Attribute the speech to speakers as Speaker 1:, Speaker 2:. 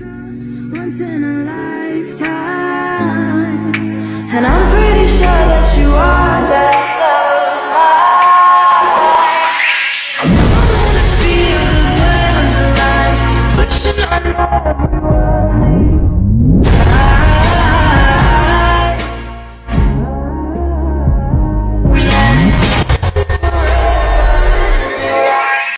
Speaker 1: once in a lifetime. And I'm pretty sure that you are that love of mine. I'm gonna feel the way on the lines, pushing on everyone.